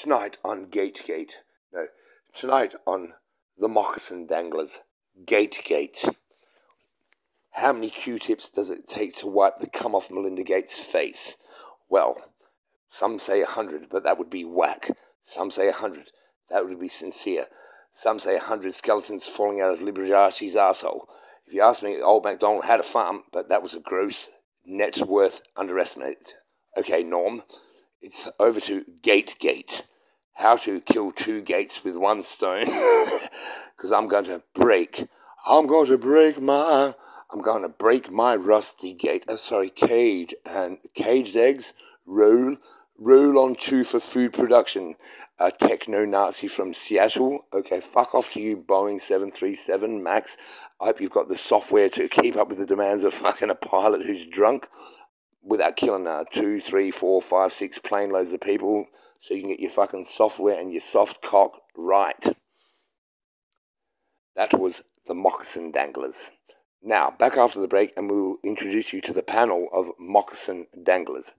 Tonight on Gategate. No, tonight on The Moccasin Danglers. Gategate. How many Q-tips does it take to wipe the cum off Melinda Gates' face? Well, some say a hundred, but that would be whack. Some say a hundred. That would be sincere. Some say a hundred skeletons falling out of Liberace's asshole. If you ask me, old MacDonald had a farm, but that was a gross net worth underestimate. Okay, Norm, it's over to Gate Gate. How to kill two gates with one stone. Because I'm going to break. I'm going to break my. I'm going to break my rusty gate. Oh, sorry, cage and caged eggs. Roll, roll on two for food production. A techno Nazi from Seattle. Okay, fuck off to you, Boeing 737 Max. I hope you've got the software to keep up with the demands of fucking a pilot who's drunk without killing uh, two, three, four, five, six plane loads of people so you can get your fucking software and your soft cock right. That was the Moccasin Danglers. Now, back after the break, and we'll introduce you to the panel of Moccasin Danglers.